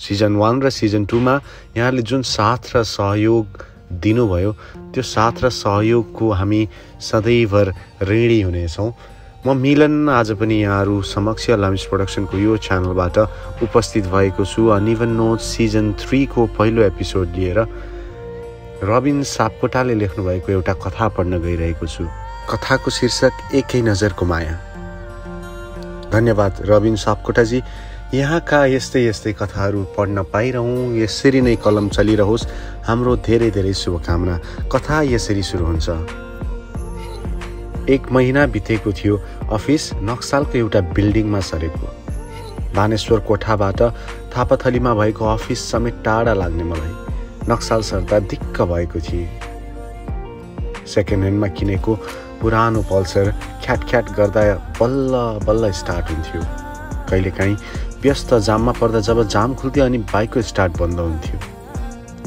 Season one र season टूमा यहाँले जुन साथ र सहयोग दिनुभयो त्यो साथ र सहयोगको हामी सधैँभर ऋणी हुनेछौँ। म मिलन आज पनि यहाँहरू समक्ष लम्स प्रोडक्सनको यो च्यानलबाट उपस्थित भएको छु अनिभन नोट सिजन थ्रीको पहिलो एपिसोड लिएर रबिन सापकोटाले लेख्नुभएको एउटा कथा पढ्न गइरहेको छु। कथाको शीर्षक एकै नजरको माया। धन्यवाद रबिन सापकोटाजी। यहाँका यस्तै यस्तै कथाहरू पढ्न पाइरहँ। यसरी नै कलम चलिरहोस्। हाम्रो धेरै धेरै शुभकामना। कथा यसरी सुरु हुन्छ। एक महिना बितेको थियो। अफिस नक्सालको एउटा बिल्डिङमा सरेको। बानेश्वर कोठाबाट थापाथलीमा भएको अफिस समेत टाढा लाग्ने मलाई। नक्साल सर्दा दिक्क भएको थिए। सेकेन्ड ह्यान्डमा किनेको पुरानो पल्सर ख्याट गर्दा बल्ल बल्ल स्टार्ट हुन्थ्यो। कहिलेकाहीँ व्यस्त जाममा पर्दा जब जाम खुल्थ्यो अनि बाइकको स्टार्ट बन्द हुन्थ्यो।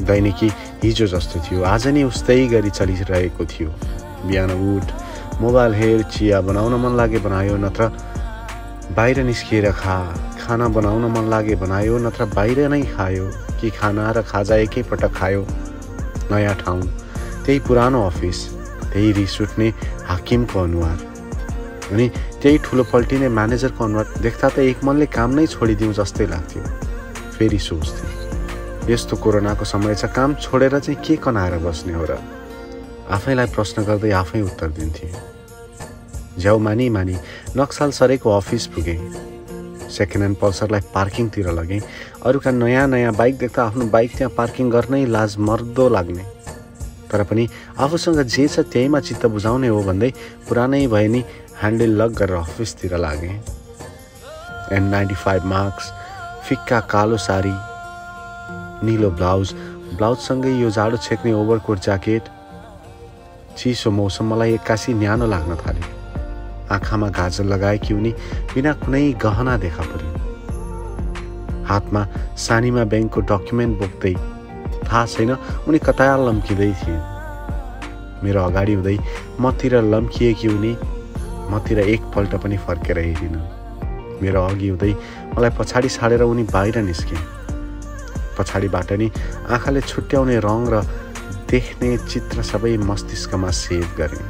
दैनिकी हिजो जस्तो थियो आज नै उस्तै गरी चलिरहेको थियो। बिहान उठ मोबाइल हेर चिया बनाउन मन लागे बनायो नत्र बाहिर निस्किएर खा। खाना बनाउन मन लागे बनायो नत्र बाहिर नै खायो। कि खाना र खाजा एकैपटक खायो। नयाँ ठाउँ त्यही पुरानो अफिस त्यही रिस उठ्ने हाकिमको अनुहार। अनि त्यही ठुलो पल्टिने म्यानेजरको अनुहार देख्दा त एक मनले काम नै छोडिदिउँ जस्तै लाग्थ्यो। फेरि सोच्थेँ यस्तो कोरोनाको समय छ काम छोडेर चाहिँ के कनाएर बस्ने हो र? आफैलाई प्रश्न गर्दै आफै उत्तर दिन्थे झ्याउ मानी मानी नक्साल सरेको अफिस पुगेँ। सेकेन्ड ह्यान्ड पल्सरलाई पार्किङतिर लगेँ। अरूका नयाँ नयाँ बाइक देख्दा आफ्नो बाइक त्यहाँ पार्किङ गर्नै लाज मर्दो लाग्ने। तर पनि आफूसँग जे छ त्यहीमा चित्त बुझाउने हो भन्दै पुरानै भए नि ह्यान्डल लक गरेर अफिसतिर लागेँ। एन नाइन्टी फाइभ मार्क्स फिक्का कालो साडी निलो ब्लाउज। ब्लाउजसँगै यो जाडो छेक्ने ओभरकोट ज्याकेट चिसो मौसम मलाई एक्कासी न्यानो लाग्न थाल्यो। आँखामा गाजर लगाएकी उनी बिना कुनै गहना देखा परिन् हातमा सानीमा ब्याङ्कको डकुमेन्ट बोक्दै थाहा छैन उनी कता लम्किँदै थिए। मेरो अगाडि हुँदै मतिर लम्किएकी उनी मतिर एकपल्ट पनि फर्केर हेरिन मेरो अघि हुँदै मलाई पछाडि छाडेर उनी बाहिर निस्के पछाडिबाट नि आँखाले छुट्याउने रङ र देख्ने चित्र सबै मस्तिष्कमा सेभ गरेँ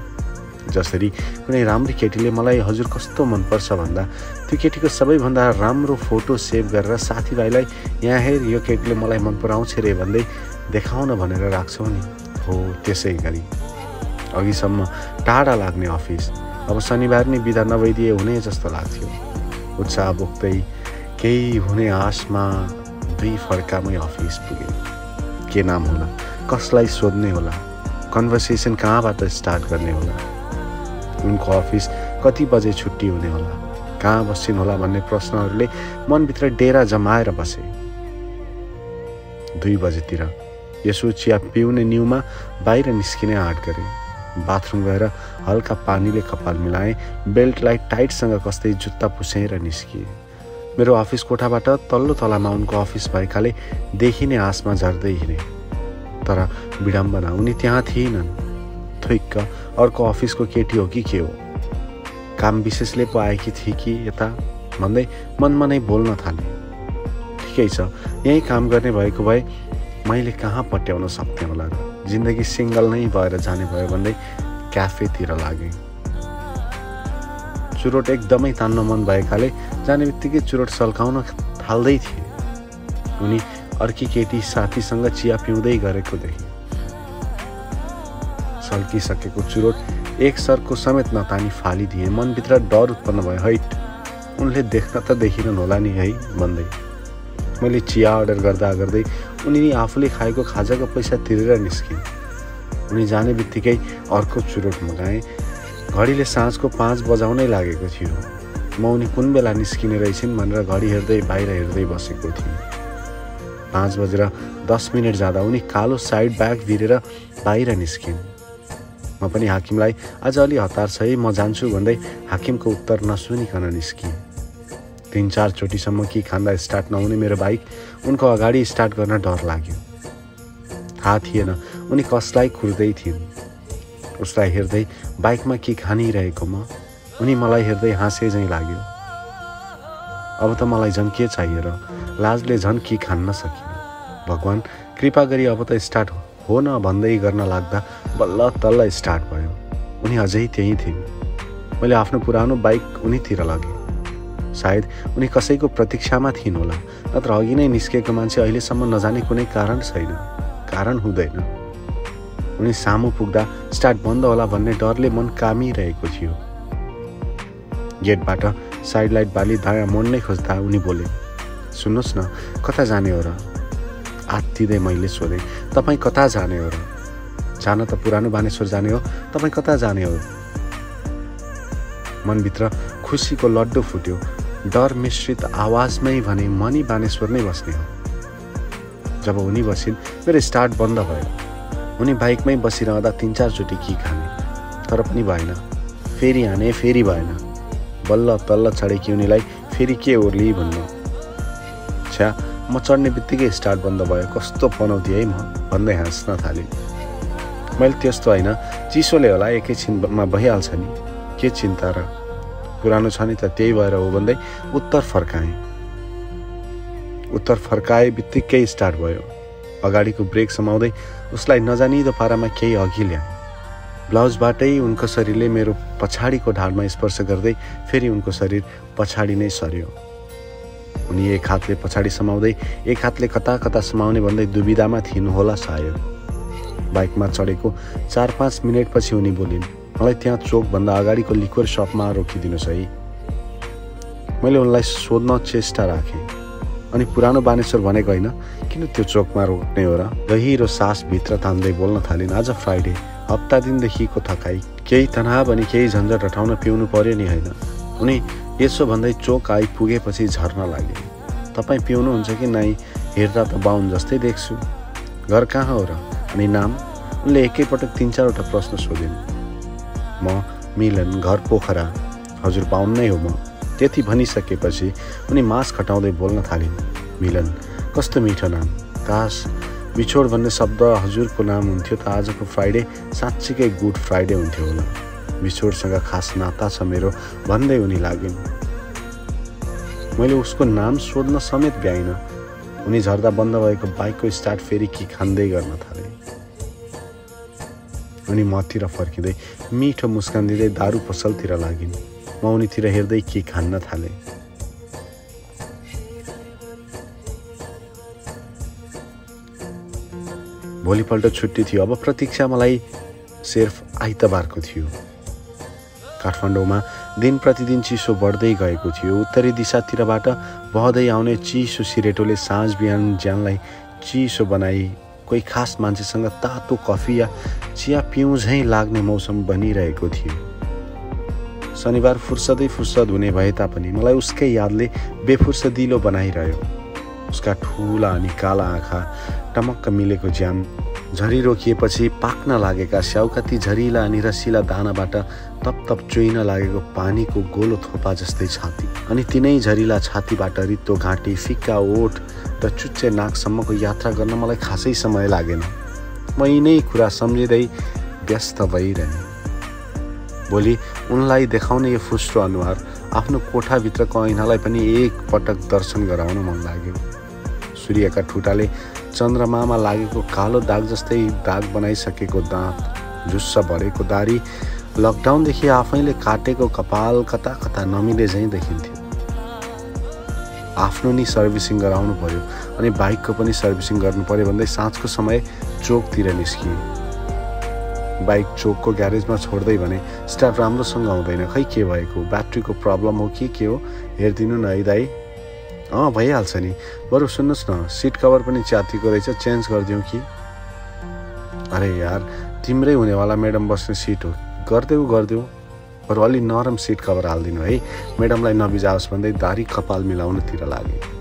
जसरी कुनै राम्री केटीले मलाई हजुर कस्तो मनपर्छ भन्दा त्यो केटीको सबैभन्दा राम्रो फोटो सेभ गरेर साथीभाइलाई यहाँ हेर यो केटीले मलाई मन पराउँछ रे भन्दै देखाउन भनेर राख्छौ नि। हो त्यसै गरी। अघिसम्म टाढा लाग्ने अफिस। अब शनिबार नै बिदा नभइदिए हुने जस्तो लाग्थ्यो। उत्साह बोक्दै केही हुने आशमा दुई फर्कामै अफिस पुगे। के नाम होला? कसलाई सोध्ने होला? कन्भर्सेसन कहाँबाट स्टार्ट गर्ने होला? उनको अफिस कति बजे छुट्टी हुने होला? कहाँ बस्छिन् होला भन्ने प्रश्नहरूले मनभित्र डेरा जमाएर बसे। दुई बजेतिर यसो चिया पिउने न्युमा बाहिर निस्किने आँट गरे। बाथरुम गएर हल्का पानीले कपाल मिलाएँ बेल्टलाई टाइटसँग कस्तै जुत्ता पुसेर निस्किए। मेरो अफिस कोठाबाट तल्लो तलामा उनको अफिस भएकाले देखिने आसमा झर्दै हिँडेँ। तर विडम्बना उनी त्यहाँ थिएनन्। थुइक्क अर्को अफिसको केटी हो कि के हो? काम विशेषले पो आएकी थिए कि यता? भन्दै मनमा नै बोल्न थाले। ठिकै छ यहीँ काम गर्ने भएको भए मैले कहाँ पट्याउन सक्थेँ होला र? जिन्दगी सिङ्गल नै भएर जाने भयो भन्दै क्याफेतिर लागेँ। चुरोट एकदमै तान्न मन भएकाले जाने बित्तिकै चुरोट सल्काउन थाल्दै थिए। उनी अर्की केटी साथीसँग चिया पिउँदै गरेको देखेँ। सल्किसकेको चुरोट एक सरको समेत नतानी फालिदिए मनभित्र डर उत्पन्न भयो हैट उनले देख्न त देखिरहनु होला नि है भन्दै। मैले चिया अर्डर गर्दा गर्दै उनी आफूले खाएको खाजाको पैसा तिरेर निस्किन्। उनी जाने बित्तिकै अर्को चुरोट मगाएँ। घडीले साँझको पाँच बजाउनै लागेको थियो। म उनी कुन बेला निस्किने रहेछन् भनेर घडी हेर्दै बाहिर हेर्दै बसेको थिएँ। पाँच बजेर दस मिनट जाँदा उनी कालो साइड ब्याग भिरेर बाहिर निस्किन्। म पनि हाकिमलाई आज अलि हतार छ है म जान्छु भन्दै हाकिमको उत्तर नसुनिकन निस्किएँ तिन चारचोटिसम्म कि खाँदा स्टार्ट नहुने मेरो बाइक उनको अगाडि स्टार्ट गर्न डर लाग्यो। थाहा थिएन उनी कसलाई खुर्दै थिइन्। उसलाई हेर्दै बाइकमा के खानिरहेको म उनी मलाई हेर्दै हाँसे झैँ लाग्यो। अब त मलाई झन् के चाहियो र लाजले झन् कि खान्न सकिनँ। भगवान् कृपा गरी अब त स्टार्ट हो न भन्दै गर्न लाग्दा बल्ल तल्ल स्टार्ट भयो। उनी अझै त्यहीँ थिइन्। मैले आफ्नो पुरानो बाइक उनीतिर लगेँ। सायद उनी कसैको प्रतीक्षामा थिइन् होला। नत्र अघि नै निस्केको मान्छे अहिलेसम्म नजाने कुनै कारण छैन। कारण हुँदैन। उनी सामु पुग्दा स्टार्ट बन्द होला भन्ने डरले मन कामिरहेको थियो। गेटबाट साइड लाइट बाली दायाँ मोड्नै खोज्दा उनी बोले सुन्नुहोस् न कता जाने हो र? आत्तिँदै मैले सोधेँ तपाईँ कता जाने हो र? जान त पुरानो बानेश्वर जाने हो तपाईँ कता जाने हो? मनभित्र खुसीको लड्डु फुट्यो। डर मिश्रित आवाजमै भने मनी बानेश्वर नै बस्ने हो। जब उनी बसिन् मेरो स्टार्ट बन्द भयो। उनी बाइकमै बसिरहँदा तिन चारचोटि कि खाने। तर पनि भएन। फेरि हाने फेरि भएन। बल्ल तल्ल चढेकी उनीलाई फेरि के ओर्ली भन्नु। छ्या म चढ्ने बित्तिकै स्टार्ट बन्द भयो। कस्तो पनाउँथेँ है म। भन्दै हाँस्न थालेँ। मैले त्यस्तो होइन। चिसोले होला एकैछिनमा भइहाल्छ नि। के चिन्ता र? पुरानो छ नि त त्यही भएर हो भन्दै उत्तर फर्काएँ। उत्तर फर्काए बित्तिकै स्टार्ट भयो। अगाडिको ब्रेक समाउँदै उसलाई नजानिदो पारामा केही अघि ल्याएँ। ब्लाउजबाटै उनको शरीरले मेरो पछाडिको ढाडमा स्पर्श गर्दै फेरि उनको शरीर पछाडि नै सर्यो उनी एक हातले पछाडि समाउँदै एक हातले कता कता समाउने भन्दै दुविधामा थिइनु होला सायद। बाइकमा चढेको चार पाँच मिनटपछि उनी बोलिन् मलाई त्यहाँ चोकभन्दा अगाडिको लिक्वर सपमा रोकिदिनुहोस् है मैले उनलाई सोध्न चेष्टा राखेँ। अनि पुरानो बानेश्वर भनेको होइन किन त्यो चोकमा रोक्ने हो र? गहिरो सास भित्र तान्दै बोल्न थालिन्। आज फ्राइडे हप्ता दिनदेखिको थकाइ केही तनाव अनि केही झन्झट हटाउन पिउनु पर्यो नि होइन। उनी यसो भन्दै चोक आइपुगेपछि झर्न लागे। तपाईँ पिउनुहुन्छ कि नाइ हेर्दा त बाहुन जस्तै देख्छु। घर कहाँ हो र? अनि नाम? उनले एकैपटक तिन चारवटा प्रश्न सोधिन्। म मिलन घर पोखरा। हजुर बाहुन नै हो म। त्यति भनिसकेपछि उनी मास खटाउँदै बोल्न थालिन्। मिलन कस्तो मिठो नाम? कास बिछोड भन्ने शब्द हजुरको नाम हुन्थ्यो त आजको फ्राइडे। साँच्चीकै गुड फ्राइडे हुन्थ्यो होला। बिछोडसँग खास नाता छ मेरो भन्दै उनी लागिन् मैले उसको नाम सोध्न समेत भ्याइनँ उनी झर्दा बन्द भएको बाइकको स्टार्ट फेरि कि खाँदै गर्न थाले। अनि मतिर फर्किँदै मिठो मुस्कान दिँदै दारू पसलतिर लागिन्। म उनीतिर हेर्दै के खान्न थालेँ। भोलिपल्ट छुट्टी थियो। अब प्रतीक्षा मलाई सिर्फ आइतबारको थियो। काठमाडौँमा दिन प्रतिदिन चिसो बढ्दै गएको थियो। उत्तरी दिशातिरबाट बहँदै आउने चिसो सिरेटोले साँझ बिहान ज्यानलाई चिसो बनाई कोही खास मान्छेसँग तातो कफी या चिया पिउँ झैँ लाग्ने मौसम बनिरहेको थियो। शनिबार फुर्सदै फुर्सद हुने भए तापनि मलाई उसकै यादले बेफुर्सदिलो बनाइरह्यो। उसका ठुला अनि काला आँखा टमक्क मिलेको ज्यान झरी रोकिएपछि पाक्न लागेका स्याउका ती झरिला अनि रसिला दानाबाट तप तप चुइन लागेको पानीको गोलो थोपा जस्तै छाती अनि तिनै झरिला छातीबाट रित्तो घाँटी फिक्का ओठ र चुच्चे नाकसम्मको यात्रा गर्न मलाई खासै समय लागेन। म यिनै कुरा सम्झिँदै व्यस्त भइरहेँ। भोलि उनलाई देखाउने यो फुस्रो अनुहार आफ्नो कोठाभित्रको ऐनालाई पनि एक पटक दर्शन गराउन मन लाग्यो। सूर्यका ठुटाले चन्द्रमामा लागेको कालो दाग जस्तै दाग बनाइसकेको दाँत झुस्स भरेको दारी लकडाउनदेखि आफैले काटेको कपाल कता कता नमिले झैँ देखिन्थ्यो। आफ्नो नि सर्भिसिङ गराउनु पर्यो अनि बाइकको पनि सर्भिसिङ गर्नु पर्यो भन्दै साँझको समय चोकतिर निस्किए बाइक चोकको ग्यारेजमा छोड्दै भने स्टाफ राम्रोसँग आउँदैन खै के भएको? ब्याट्रीको प्रब्लम हो कि के हो? हेरिदिनु न है दाई। अँ भइहाल्छ नि। बरु सुन्नुहोस् न सिट कभर पनि च्यातिको रहेछ चेन्ज गरिदिउँ कि? अरे यार तिम्रै हुनेवाला म्याडम बस्ने सिट हो। गरिदेऊ गरिदेऊ। बरु अलि नरम सिट कभर हालिदिनु है। म्याडमलाई नबिजाओस् भन्दै दारी कपाल मिलाउनुतिर लागे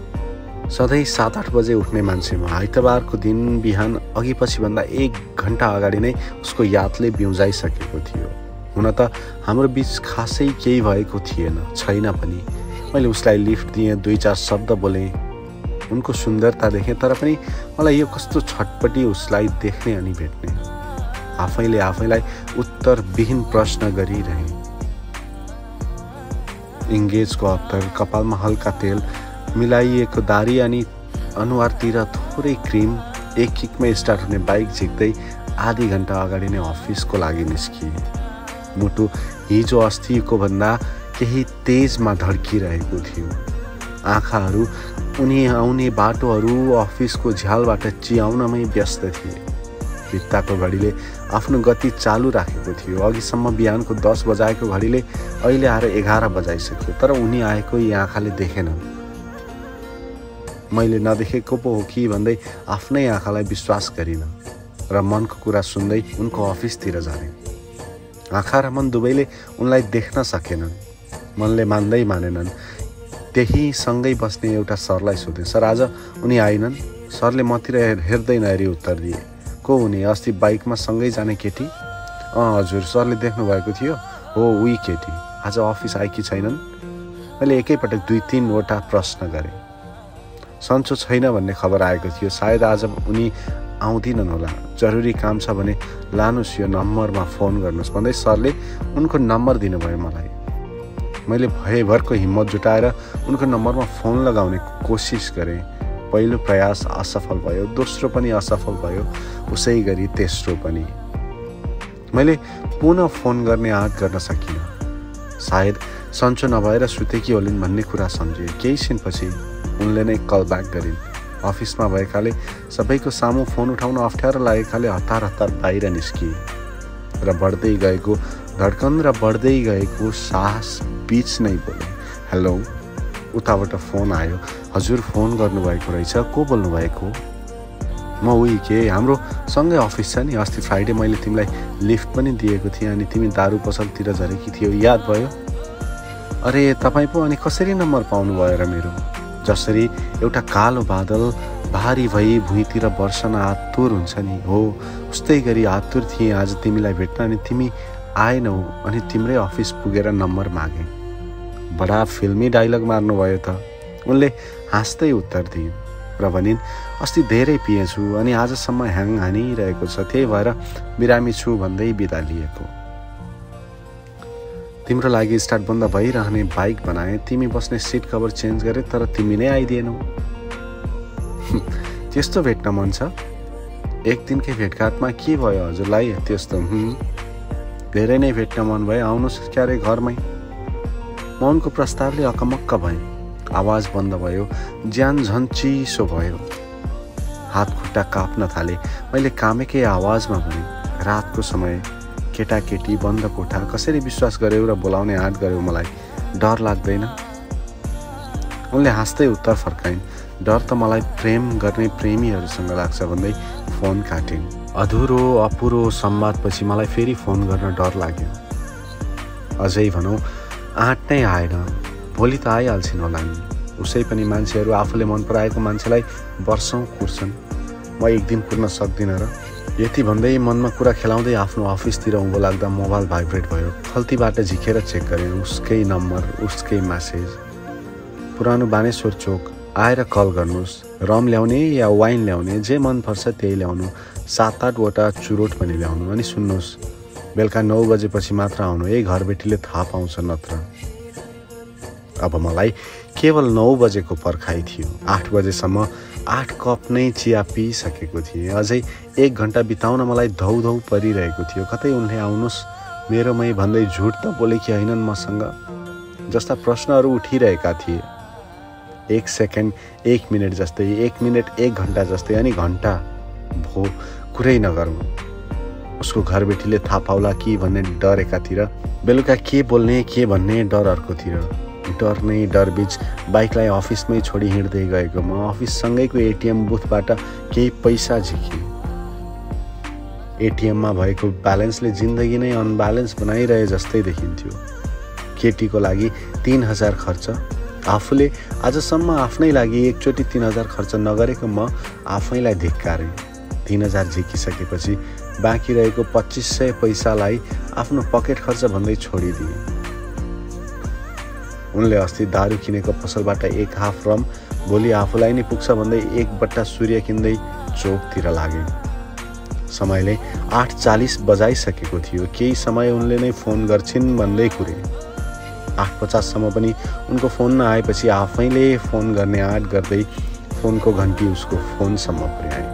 सधैँ सात आठ बजे उठ्ने मान्छे म। आइतबारको दिन बिहान अघि पछि भन्दा एक घन्टा अगाडि नै उसको यादले बिउजाइसकेको थियो। हुन त हाम्रो बिच खासै केही भएको थिएन छैन पनि। मैले उसलाई लिफ्ट दिएँ दुई चार शब्द बोलेँ। उनको सुन्दरता देखेँ तर पनि मलाई यो कस्तो छटपट्टि उसलाई देख्ने अनि भेट्ने। आफैले आफैलाई उत्तरविहीन प्रश्न गरिरहे। इङ्गेजको अत्तर कपालमा हल्का तेल मिलाइएको दारी अनि अनुहारतिर थोरै क्रिम एक किकमा स्टार्ट हुने बाइक झिक्दै आधी घन्टा अगाडि नै अफिसको लागि निस्किए। मुटु हिजो अस्तिको भन्दा केही तेजमा धड्किरहेको थियो। आँखाहरू उनी आउने बाटोहरू अफिसको झ्यालबाट चियाउनमै व्यस्त थिए। भित्ताको घडीले आफ्नो गति चालु राखेको थियो। अघिसम्म बिहानको दस बजाएको घडीले अहिले आएर एघार बजाइसक्यो तर उनी आएको यी आँखाले देखेनन्। मैले नदेखेको पो हो कि भन्दै आफ्नै आँखालाई विश्वास गरिनँ र मनको कुरा सुन्दै उनको अफिसतिर झरे आँखा र मन दुवैले उनलाई देख्न सकेनन्। मनले मान्दै मानेनन्। त्यही सँगै बस्ने एउटा सरलाई सोधे सर आज उनी आइनन् सरले मतिर हेर्दै नहेरी उत्तर दिए। को हुने अस्ति बाइकमा सँगै जाने केटी? अँ हजुर सरले देख्नुभएको थियो। हो उही केटी। आज अफिस आएकी छैनन्? मैले एकैपटक दुई तिनवटा प्रश्न गरेँ। सन्चो छैन भन्ने खबर आएको थियो। सायद आज उनी आउँदिनन् होला। जरुरी काम छ भने लानुहोस् यो नम्बरमा फोन गर्नुहोस्। भन्दै सरले उनको नम्बर दिनुभयो मलाई। मैले भयभरको हिम्मत जुटाएर उनको नम्बरमा फोन लगाउने कोसिस गरेँ। पहिलो प्रयास असफल भयो दोस्रो पनि असफल भयो उसै गरी तेस्रो पनि। मैले पुनः फोन गर्ने आँट गर्न सकिनँ। सायद सन्चो नभएर सुतेकी होलिन् भन्ने कुरा सम्झेँ केही छिनपछि उनले नै कल ब्याक गरिन्। अफिसमा भएकाले सबैको सामु फोन उठाउन अप्ठ्यारो लागेकाले हतार हतार बाहिर निस्किए र बढ्दै गएको धड्कन र बढ्दै गएको साहस बिच नै बोले हेलो उताबाट फोन आयो। हजुर फोन गर्नुभएको रहेछ। को बोल्नुभएको? म उही के हाम्रो सँगै अफिस छ नि। अस्ति फ्राइडे मैले तिमीलाई लिफ्ट पनि दिएको थिएँ अनि तिमी दारू पसलतिर झरेकी थियौ। याद भयो? अरे तपाईँ पो अनि कसरी नम्बर पाउनुभयो र मेरो? जसरी एउटा कालो बादल भारी भई भुइँतिर वर्षन आतुर हुन्छ नि। हो उस्तै गरी आतुर थिएँ। आज तिमीलाई भेट्न अनि तिमी आएनौ अनि तिम्रै अफिस पुगेर नम्बर मागे। बडा फिल्मी डाइलग मार्नुभयो त। उनले हाँस्दै उत्तर दिइन् र भनिन् अस्ति धेरै पिएछु अनि आजसम्म ह्याङ हानिरहेको छ। त्यही भएर बिरामी छु भन्दै बिदा लिएको। तिम्रो लागि स्टार्ट बन्द भइरहने बाइक बनाए। तिमी बस्ने सिट कभर चेन्ज गरे तर तिमी नै आइदिएनौ। त्यस्तो भेट्न मन छ। एक दिनकै भेटघाटमा के भयो हजुरलाई त्यस्तो धेरै नै भेट्न मन भयो आउनुहोस् क्यारे घरमै। म उनको प्रस्तावले अकमक्क भएँ। आवाज बन्द भयो। ज्यान झन् चिसो भयो। हात खुट्टा काप्न थाले। मैले कामेकै आवाजमा भने रातको समय केटाकेटी बन्द कोठा कसरी विश्वास गर्यौ र बोलाउने आँट गर्यौ मलाई डर लाग्दैन। उनले हाँस्दै उत्तर फर्काइन् डर त मलाई प्रेम गर्ने प्रेमीहरूसँग लाग्छ भन्दै फोन काटिन्। अधुरो अपुरो संवादपछि मलाई फेरि फोन गर्न डर लाग्यो। अझै भनौँ आँट नै आएन। भोलि त आइहाल्छन् होला नि। उसै पनि मान्छेहरू आफूले मन पराएको मान्छेलाई वर्षौँ कुर्छन्। म एक दिन कुर्न सक्दिनँ र यति भन्दै मनमा कुरा खेलाउँदै आफ्नो अफिसतिर उँभो लाग्दा मोबाइल भाइब्रेट भयो। खल्तीबाट झिकेर चेक गरेँ उसकै नम्बर उसकै म्यासेज। पुरानो बानेश्वर चोक आएर कल गर्नुहोस्। रम ल्याउने या वाइन ल्याउने जे मनपर्छ त्यही ल्याउनु। सात आठवटा चुरोट पनि ल्याउनु अनि सुन्नुहोस्। बेलुका नौ बजेपछि मात्र आउनु यही घरबेटीले थाहा पाउँछ नत्र। अब मलाई केवल नौ बजेको पर्खाइ थियो। आठ बजेसम्म आठ कप नै चिया पिइसकेको थिएँ। अझै एक घन्टा बिताउन मलाई धौ धौ परिरहेको थियो। कतै उनले आउनुहोस्। मेरोमै भन्दै झुट त बोले कि होइनन् मसँग। जस्ता प्रश्नहरू उठिरहेका थिए। एक सेकेन्ड एक मिनट जस्तै एक मिनट एक घन्टा जस्तै अनि घन्टा। भो कुरै नगरौँ। उसको घरबेटीले थाहा पाउला कि भन्ने डर एकातिर बेलुका के बोल्ने के भन्ने डर अर्कोतिर डर नै डरबिच बाइकलाई अफिसमै छोडी हिँड्दै गएको म। अफिससँगैको एटिएम बुथबाट केही पैसा झिकेँ। एटिएममा भएको ब्यालेन्सले जिन्दगी नै अनब्यालेन्स बनाइरहे जस्तै देखिन्थ्यो। केटीको लागि तिन हजार खर्च। आफूले आजसम्म आफ्नै लागि एकचोटि तिन हजार खर्च नगरेको म आफैलाई धिक्कारेँ। तिन हजार झिकिसकेपछि बाँकी रहेको पच्चिस सय पैसालाई आफ्नो पकेट खर्च भन्दै छोडिदिएँ। उनले अस्ति दारू किनेको पसलबाट एक हाफ रम भोलि आफूलाई नै पुग्छ भन्दै एक बट्टा सूर्य किन्दै चोकतिर लागे। समयले आठ चालिस बजाइसकेको थियो। केही समय उनले नै फोन गर्छिन् भन्दै कुरे। आठ पचाससम्म पनि उनको फोन नआएपछि आफैले फोन गर्ने आँट गर्दै फोनको घन्टी उसको फोनसम्म पुर्याएँ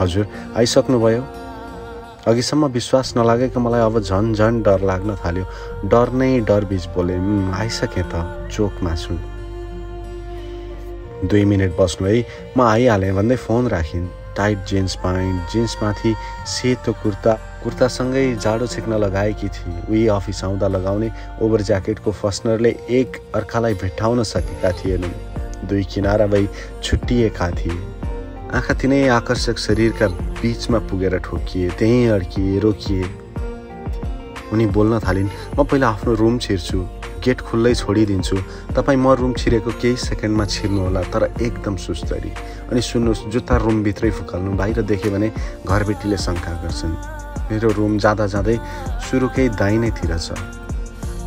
हजुर आइसक्नुभयो? अघिसम्म विश्वास नलागेको मलाई अब झन् झन् डर लाग्न थाल्यो। डर नै डर बिच बोले आइसकेँ त चोक मासु दुई मिनट बस्नु है म आइहालेँ भन्दै फोन राखिन्। टाइट जिन्स प्यान्ट जिन्समाथि सेतो कुर्ता कुर्तासँगै जाडो छेक्न लगाएकी थिए उही अफिस आउँदा लगाउने ओभर ज्याकेटको फस्नरले एक अर्कालाई भेट्टाउन सकेका थिएनन् दुई किनारा भई छुट्टिएका थिए। आँखा तिनै आकर्षक शरीरका बिचमा पुगेर ठोकिए त्यहीँ अड्किए रोकिए। उनी बोल्न थालिन् म पहिला आफ्नो रुम छिर्छु गेट खुल्लै छोडिदिन्छु। तपाईँ म रुम छिरेको केही सेकेन्डमा छिर्नुहोला तर एकदम सुस्तरी। अनि सुन्नुहोस् जुत्ता रुमभित्रै फुकाल्नु। बाहिर देख्यो भने घरबेटीले शङ्का गर्छन्। मेरो रुम जाँदा जाँदै सुरुकै दाहिनेतिर छ।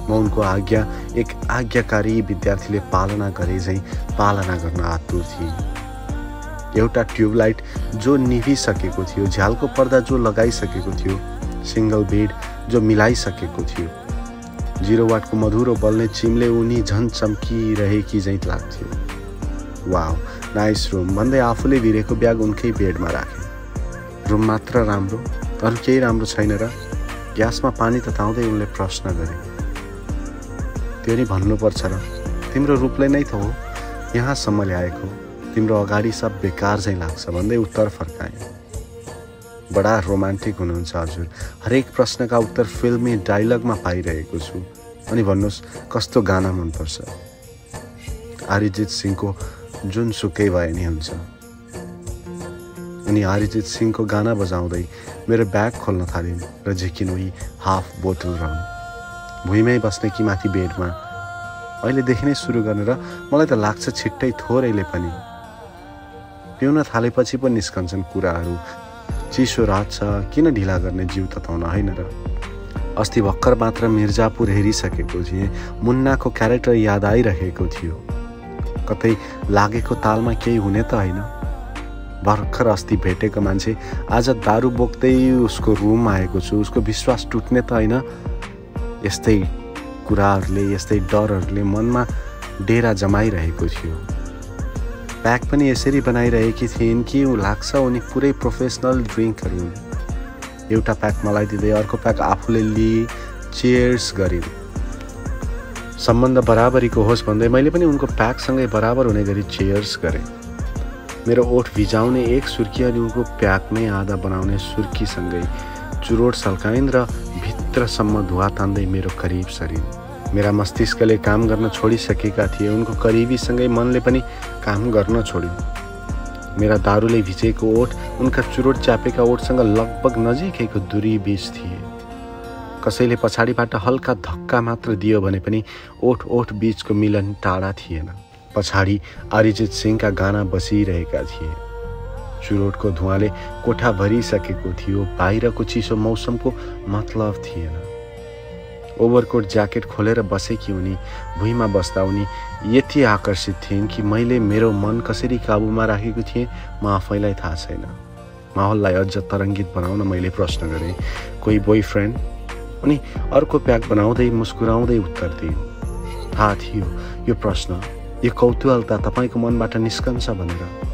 म उनको आज्ञा एक आज्ञाकारी विद्यार्थीले पालना गरे झैँ पालना गर्न आतुर थिएँ। एउटा ट्युबलाइट जो निभिसकेको थियो झ्यालको पर्दा जो लगाइसकेको थियो सिङ्गल बेड जो मिलाइसकेको थियो। जिरो वाटको मधुरो बल्ने चिमले उनी झन् चम्किरहेकी झैँ लाग्थ्यो वा नाइस रुम भन्दै आफूले भिरेको ब्याग उनकै बेडमा राखे। रुम मात्र राम्रो अरू केही राम्रो छैन र ग्यासमा पानी तताउँदै उनले प्रश्न गरे। त्यो नि भन्नुपर्छ र तिम्रो रूपले नै त हो यहाँसम्म ल्याएको। तिम्रो अगाडि सब बेकार चाहिँ लाग्छ भन्दै उत्तर फर्काएँ बडा रोमान्टिक हुनुहुन्छ हजुर। हरेक प्रश्नका उत्तर फिल्मी डाइलगमा पाइरहेको छु। अनि भन्नुहोस् कस्तो गाना मनपर्छ? अरिजित सिंहको जुनसुकै भए नि हुन्छ। अनि अरिजित सिंहको गाना बजाउँदै मेरो ब्याग खोल्न थालिन् र झिकिन उही हाफ बोतल रङ। भुइँमै बस्ने कि माथि बेडमा? अहिलेदेखि नै सुरु गर्ने र मलाई त लाग्छ छिट्टै थोरैले पनि। पिउन थालेपछि पो निस्कन्छन् कुराहरू। चिसो रात छ किन ढिला गर्ने जिउ तताउन होइन र? अस्ति भर्खर मात्र मिर्जापुर हेरिसकेको थिएँ मुन्नाको क्यारेक्टर याद आइरहेको थियो। कतै लागेको तालमा केही हुने त होइन। भर्खर अस्ति भेटेको मान्छे आज दारू बोक्दै उसको रुम आएको छु उसको विश्वास टुट्ने त होइन। यस्तै कुराहरूले यस्तै डरहरूले मनमा डेरा जमाइरहेको थियो। प्याक पनि यसरी बनाइरहेकी थिइन् कि लाग्छ उनी पुरै प्रोफेसनल ड्रिङ्कहरू हुन्। एउटा प्याक मलाई दिँदै अर्को प्याक आफूले लिई चेयर्स गरिन्। सम्बन्ध बराबरीको होस् भन्दै मैले पनि उनको प्याकसँगै बराबर हुने गरी चेयर्स गरेँ। मेरो ओठ भिजाउने एक सुर्की अनि उनको प्याकमै आधा बनाउने सुर्कीसँगै चुरोट सल्काइन् र भित्रसम्म धुवा तान्दै मेरो करिब सरिन्। मेरा मस्तिष्कले काम गर्न छोडिसकेका थिए। उनको करिबीसँगै मनले पनि काम गर्न छोड्यो। मेरा दारूले भिजेको ओठ उनका चुरोट च्यापेका ओठसँग लगभग नजिकैको दूरी बिच थिए। कसैले पछाडिबाट हल्का धक्का मात्र दियो भने पनि ओठ ओठ बिचको मिलन टाढा थिएन। पछाडि अरिजित सिंहका गाना बसिरहेका थिए। चुरोटको धुवाले कोठा भरिसकेको थियो। बाहिरको चिसो मौसमको मतलब थिएन। ओभरकोट ज्याकेट खोलेर बसेकी उनी भुइँमा बस्दा उनी यति आकर्षित थिइन् कि मैले मेरो मन कसरी काबुमा राखेको थिएँ म आफैलाई थाहा छैन। माहौललाई अझ तरङ्गित बनाउन मैले प्रश्न गरेँ कोही बोय फ्रेन्ड अनि अर्को प्याक बनाउँदै मुस्कुराउँदै उत्तर दियो थाहा थियो यो प्रश्न यो कौतूहलता तपाईँको मनबाट निस्कन्छ भनेर।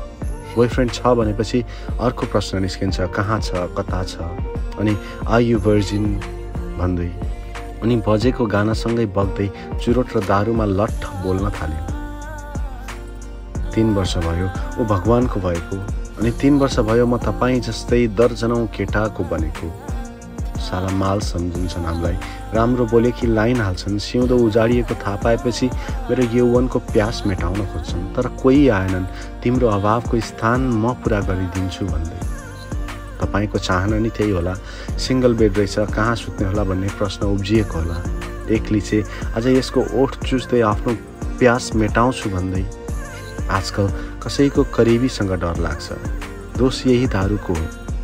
बोयफ्रेन्ड छ भनेपछि अर्को प्रश्न निस्किन्छ कहाँ छ कता छ? अनि आई यु भर्जिन भन्दै अनि बजेको गानासँगै बग्दै चुरोट र दारूमा लट्ठ बोल्न थाल्यो तिन वर्ष भयो ऊ भगवान्को भएको अनि तिन वर्ष भयो म तपाईँ जस्तै दर्जनौँ केटाको बनेको। साला माल सम्झिन्छन् हामीलाई। राम्रो बोले कि लाइन हाल्छन् सिउँदो उजाडिएको थाहा पाएपछि मेरो यौवनको प्यास मेटाउन खोज्छन्। तर कोही आएनन् तिम्रो अभावको स्थान म पुरा गरिदिन्छु भन्दै। तपाईँको चाहना नै त्यही होला। सिङ्गल बेड रहेछ कहाँ सुत्ने होला भन्ने प्रश्न उब्जिएको होला। एकली चाहिँ अझ यसको ओठ चुस्दै आफ्नो प्यास मेटाउँछु भन्दै। आजकल कसैको करिबीसँग डर लाग्छ। दोष यही दारूको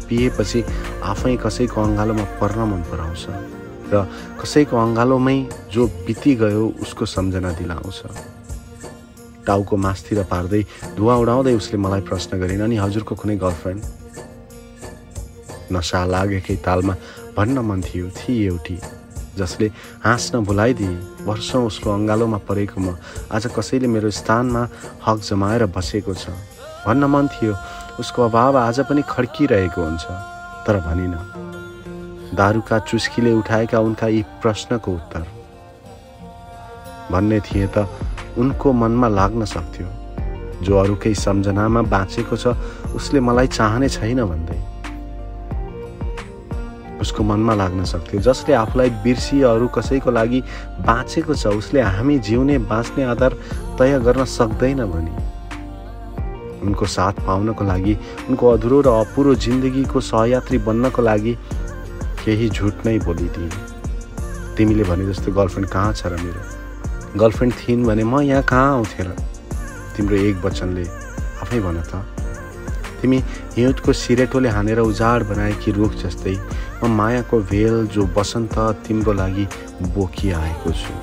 पिएपछि आफै कसैको अङ्गालोमा पर्न मन पराउँछ। र कसैको अङ्गालोमै जो बिति गयो उसको सम्झना दिलाउँछ। टाउको मासतिर पार्दै धुवा उडाउँदै उसले मलाई प्रश्न गरिन् अनि हजुरको कुनै गर्लफ्रेन्ड? नसा लागेकै तालमा भन्न मन थियो थिए एउटी जसले हाँस्न भुलाइदिए वर्षौँ उसको अङ्गालोमा परेको म आज कसैले मेरो स्थानमा हक जमाएर बसेको छ। भन्न मन थियो उसको अभाव आज पनि खड्किरहेको हुन्छ तर भनिन। दारूका चुस्कीले उठाएका उनका यी प्रश्नको उत्तर। भन्ने थिए त उनको मनमा लाग्न सक्थ्यो। जो अरूकै सम्झनामा बाँचेको छ उसले मलाई चाहने छैन भन्दै। उसको मनमा लाग्न सक्थ्यो। जसले आफूलाई बिर्सी अरू कसैको लागि बाँचेको छ उसले हामी जिउने बाँच्ने आधार तय गर्न सक्दैन भने। उनको साथ पाउनको लागि उनको अधुरो र अपुरो जिन्दगीको सहयात्री बन्नको लागि केही झुट नै बोलिदिए। तिमीले भने जस्तो गर्लफ्रेन्ड कहाँ छ र मेरो? गर्लफ्रेन्ड थिइन् भने म यहाँ कहाँ आउँथेँ र? तिम्रो एक वचनले आफै भन त। तिमी हिउँदको सिरेटोले हानेर उजाड बनाएकी रुख जस्तै म मायाको भेल जो बसन्त तिम्रो लागि बोकिआएको छु।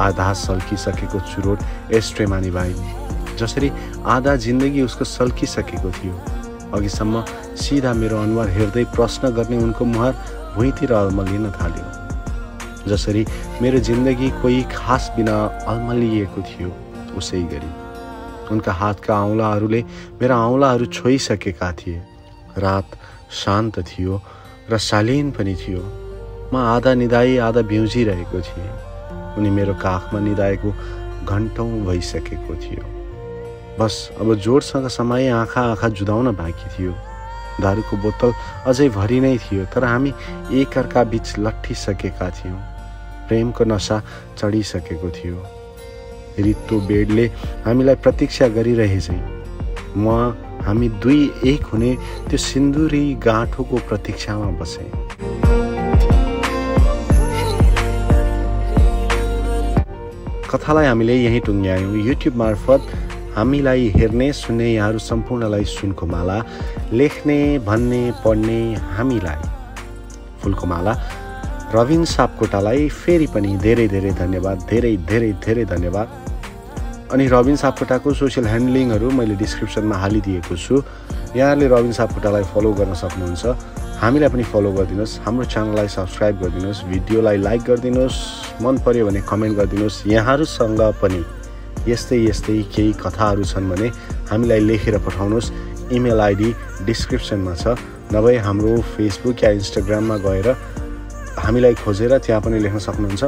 आधा सल्किसकेको चुरोट एस्ट्रेमा निभाइ जसरी आधा जिन्दगी उसको सल्किसकेको थियो। अघिसम्म सिधा मेरो अनुहार हेर्दै प्रश्न गर्ने उनको मुहार भुइँतिर अल्मलिन थाल्यो। जसरी मेरो जिन्दगी कोही खास बिना अल्मलिएको थियो उसै गरी। उनका हातका औँलाहरूले मेरा औँलाहरू छोइसकेका थिए। रात शान्त थियो र शालीन पनि थियो। म आधा निदाई आधा बिउजिरहेको थिएँ। उनी मेरो काखमा निदाएको घन्टौँ भइसकेको थियो। बस अब जोडसँग समय आँखा आँखा जुदाउन बाँकी थियो। दारूको बोतल अझै भरि नै थियो तर हामी एकअर्का बिच लट्ठिसकेका थियौँ। प्रेमको नसा चढिसकेको थियो। रित्तो बेडले हामीलाई प्रतीक्षा गरिरहेछै। म हामी दुई एक हुने त्यो सिन्दुरी गाँठोको प्रतीक्षामा बसेँ। कथालाई हामीले यहीँ टुङ्ग्यायौँ। युट्युब मार्फत हामीलाई हेर्ने सुन्ने यहाँहरू सम्पूर्णलाई सुनको माला लेख्ने भन्ने पढ्ने हामीलाई फुलको माला। रविन सापकोटालाई फेरि पनि धेरै धेरै धन्यवाद धेरै धेरै धेरै धन्यवाद। अनि रविन सापकोटाको सोसियल ह्यान्डलिङहरू मैले डिस्क्रिप्सनमा हालिदिएको छु। यहाँहरूले रविन सापकोटालाई फलो गर्न सक्नुहुन्छ। हामीलाई पनि फलो गरिदिनुहोस्। हाम्रो च्यानललाई सब्सक्राइब गरिदिनुहोस्। भिडियोलाई लाइक गरिदिनुहोस्। मन पऱ्यो भने कमेन्ट गरिदिनुहोस्। यहाँहरूसँग पनि यस्तै यस्तै केही कथाहरू छन् भने हामीलाई लेखेर पठाउनुहोस्। इमेल आइडी डिस्क्रिप्सनमा छ। नभए हाम्रो फेसबुक या इन्स्टाग्राममा गएर हामीलाई खोजेर त्यहाँ पनि लेख्न सक्नुहुन्छ।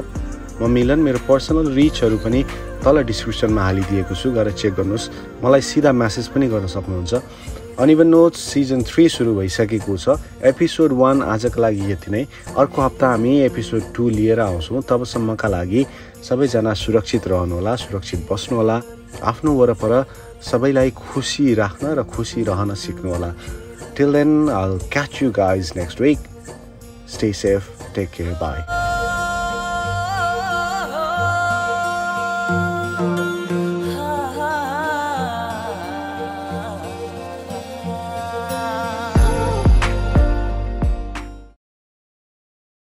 म मिलन मेरो पर्सनल रिचहरू पनि तल डिस्क्रिप्सनमा हालिदिएको छु गएर चेक गर्नुहोस्। मलाई सिधा म्यासेज पनि गर्न सक्नुहुन्छ। अनिवन नोट सिजन थ्री सुरु भइसकेको छ। एपिसोड वान आजको लागि यति नै। अर्को हप्ता हामी एपिसोड टू लिएर आउँछौँ। तबसम्मका लागि सबैजना सुरक्षित रहनुहोला सुरक्षित बस्नुहोला। आफ्नो वरपर सबैलाई खुसी राख्न र खुसी रहन सिक्नुहोला। Till then I catch you guys next week stay safe take care bye